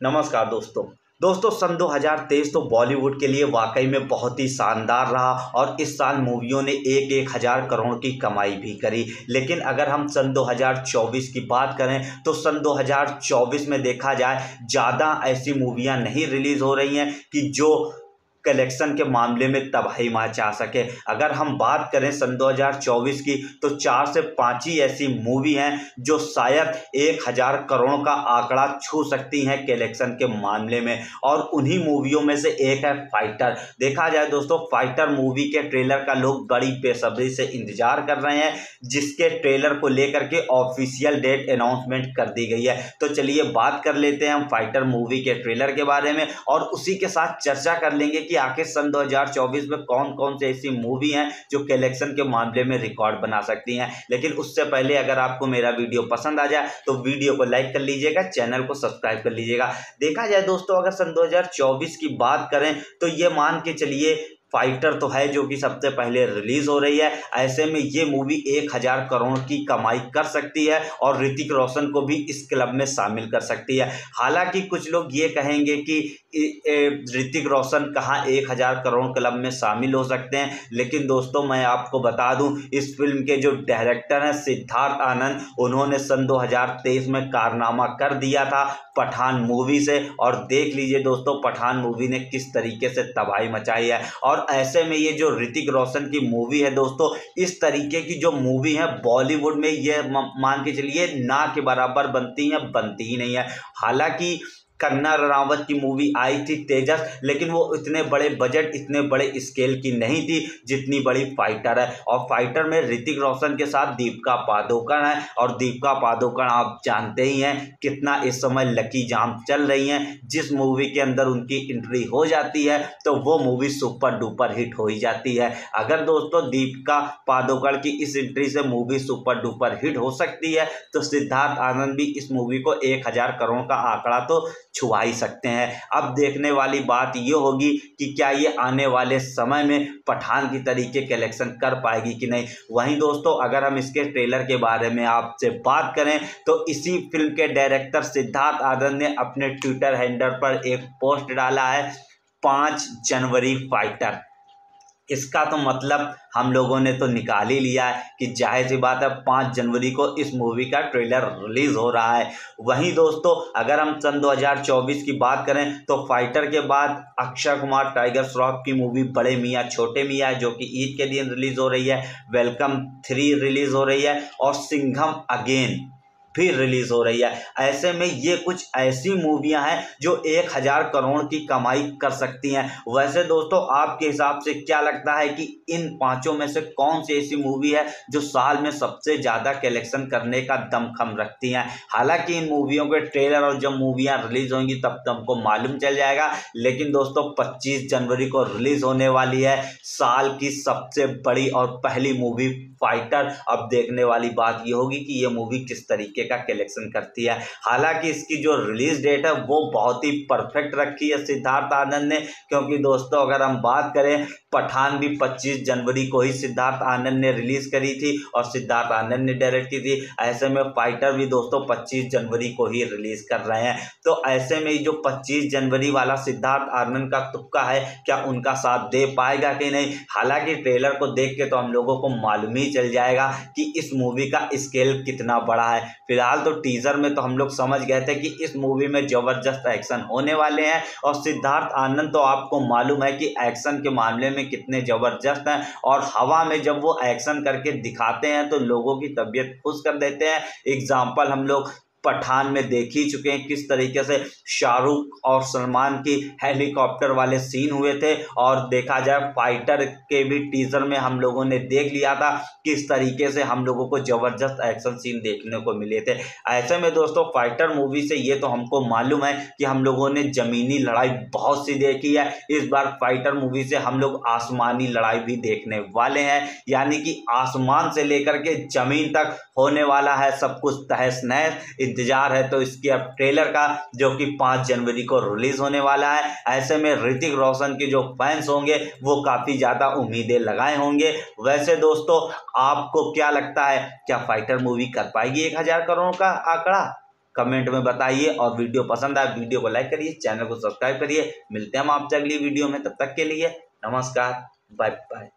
नमस्कार दोस्तों। दोस्तों, सन 2023 तो बॉलीवुड के लिए वाकई में बहुत ही शानदार रहा और इस साल मूवियों ने एक एक हज़ार करोड़ की कमाई भी करी। लेकिन अगर हम सन 2024 की बात करें तो सन 2024 में देखा जाए, ज़्यादा ऐसी मूवियाँ नहीं रिलीज़ हो रही हैं कि जो कलेक्शन के मामले में तबाही मचा सके। अगर हम बात करें सन 2024 की तो चार से पाँच ही ऐसी मूवी हैं जो शायद एक हज़ार करोड़ का आंकड़ा छू सकती हैं कलेक्शन के मामले में, और उन्हीं मूवियों में से एक है फाइटर देखा जाए दोस्तों फाइटर मूवी के ट्रेलर का लोग बड़ी बेसब्री से इंतज़ार कर रहे हैं, जिसके ट्रेलर को लेकर के ऑफिशियल डेट अनाउंसमेंट कर दी गई है। तो चलिए बात कर लेते हैं हम फाइटर मूवी के ट्रेलर के बारे में, और उसी के साथ चर्चा कर लेंगे कि आखिर सन 2024 में कौन कौन से ऐसी मूवी हैं जो कलेक्शन के मामले में रिकॉर्ड बना सकती हैं? लेकिन उससे पहले अगर आपको मेरा वीडियो पसंद आ जाए तो वीडियो को लाइक कर लीजिएगा चैनल को सब्सक्राइब कर लीजिएगा। देखा जाए दोस्तों, अगर सन 2024 की बात करें तो ये मान के चलिए फाइटर तो है जो कि सबसे पहले रिलीज़ हो रही है। ऐसे में ये मूवी एक हज़ार करोड़ की कमाई कर सकती है और ऋतिक रोशन को भी इस क्लब में शामिल कर सकती है। हालाँकि कुछ लोग ये कहेंगे कि ऋतिक रोशन कहाँ एक हज़ार करोड़ क्लब में शामिल हो सकते हैं। लेकिन दोस्तों, मैं आपको बता दूँ, इस फ़िल्म के जो डायरेक्टर हैं, सिद्धार्थ आनंद, उन्होंने सन 2023 में कारनामा कर दिया था पठान मूवी से। और देख लीजिए दोस्तों, पठान मूवी ने किस तरीके से तबाही मचाई है। और ऐसे में ये जो ऋतिक रोशन की मूवी है दोस्तों, इस तरीके की जो मूवी है बॉलीवुड में ये मान के चलिए ना के बराबर बनती है, बनती ही नहीं है। हालाँकि कंगना रनावत की मूवी आई थी तेजस, लेकिन वो इतने बड़े बजट इतने बड़े स्केल की नहीं थी जितनी बड़ी फाइटर है। और फाइटर में ऋतिक रोशन के साथ दीपिका पादुकोण है। और दीपिका पादुकोण आप जानते ही हैं कितना इस समय लकी जाम चल रही हैं। जिस मूवी के अंदर उनकी एंट्री हो जाती है तो वो मूवी सुपर डुपर हिट हो ही जाती है। अगर दोस्तों दीपिका पादुकोण की इस एंट्री से मूवी सुपर डुपर हिट हो सकती है तो सिद्धार्थ आनंद भी इस मूवी को एक हज़ार करोड़ का आंकड़ा तो छुआ ही सकते हैं। अब देखने वाली बात ये होगी कि क्या ये आने वाले समय में पठान की तरीके कलेक्शन कर पाएगी कि नहीं। वहीं दोस्तों, अगर हम इसके ट्रेलर के बारे में आपसे बात करें तो इसी फ़िल्म के डायरेक्टर सिद्धार्थ आनंद ने अपने ट्विटर हैंडल पर एक पोस्ट डाला है, पाँच जनवरी फाइटर। इसका तो मतलब हम लोगों ने तो निकाल ही लिया है कि ज़ाहिर सी बात है, पाँच जनवरी को इस मूवी का ट्रेलर रिलीज़ हो रहा है। वहीं दोस्तों, अगर हम सन 2024 की बात करें तो फाइटर के बाद अक्षय कुमार टाइगर श्रॉफ की मूवी बड़े मियाँ, छोटे मियाँ जो कि ईद के दिन रिलीज़ हो रही है वेलकम थ्री रिलीज़ हो रही है, और सिंघम अगेन फिर रिलीज़ हो रही है। ऐसे में ये कुछ ऐसी मूवियाँ हैं जो एक हज़ार करोड़ की कमाई कर सकती हैं। वैसे दोस्तों, आपके हिसाब से क्या लगता है कि इन पाँचों में से कौन सी ऐसी मूवी है जो साल में सबसे ज़्यादा कलेक्शन करने का दमखम रखती हैं? हालाँकि इन मूवियों के ट्रेलर और जब मूवियाँ रिलीज़ होंगी तब तो हमको मालूम चल जाएगा, लेकिन दोस्तों, पच्चीस जनवरी को रिलीज़ होने वाली है साल की सबसे बड़ी और पहली मूवी फाइटर। अब देखने वाली बात यह होगी कि ये मूवी किस तरीके का कलेक्शन करती है। हालाँकि इसकी जो रिलीज़ डेट है, वो बहुत ही परफेक्ट रखी है सिद्धार्थ आनंद ने। क्योंकि दोस्तों, अगर हम बात करें, पठान भी 25 जनवरी को ही सिद्धार्थ आनंद ने रिलीज़ करी थी और सिद्धार्थ आनंद ने डायरेक्ट की थी। ऐसे में फाइटर भी दोस्तों 25 जनवरी को ही रिलीज़ कर रहे हैं। तो ऐसे में जो 25 जनवरी वाला सिद्धार्थ आनंद का तुक्का है, क्या उनका साथ दे पाएगा कि नहीं? हालाँकि ट्रेलर को देख के तो हम लोगों को मालूम ही चल जाएगा कि इस मूवी का स्केल कितना बड़ा है। फ़िलहाल तो टीजर में तो हम लोग समझ गए थे कि इस मूवी में ज़बरदस्त एक्शन होने वाले हैं और सिद्धार्थ आनंद तो आपको मालूम है कि एक्शन के मामले में कितने ज़बरदस्त हैं और हवा में जब वो एक्शन करके दिखाते हैं तो लोगों की तबीयत खुश कर देते हैं। एग्ज़ाम्पल हम लोग पठान में देख ही चुके हैं किस तरीके से शाहरुख और सलमान की हेलीकॉप्टर वाले सीन हुए थे। और देखा जाए, फाइटर के भी टीजर में हम लोगों ने देख लिया था किस तरीके से हम लोगों को ज़बरदस्त एक्शन सीन देखने को मिले थे। ऐसे में दोस्तों, फाइटर मूवी से ये तो हमको मालूम है कि हम लोगों ने ज़मीनी लड़ाई बहुत सी देखी है। इस बार फाइटर मूवी से हम लोग आसमानी लड़ाई भी देखने वाले हैं। यानी कि आसमान से लेकर के ज़मीन तक होने वाला है सब कुछ तहस नहस। इंतज़ार है तो इसके अब ट्रेलर का, जो कि पाँच जनवरी को रिलीज़ होने वाला है, ऐसे में ऋतिक रोशन के जो फैंस होंगे, वो काफ़ी ज़्यादा उम्मीदें लगाए होंगे। वैसे दोस्तों, आपको क्या लगता है, क्या फाइटर मूवी कर पाएगी एक हज़ार करोड़ का आंकड़ा? कमेंट में बताइए, और वीडियो पसंद आए, वीडियो को लाइक करिए, चैनल को सब्सक्राइब करिए। मिलते हैं हम आपसे अगली वीडियो में, तब तक के लिए नमस्कार, बाय बाय।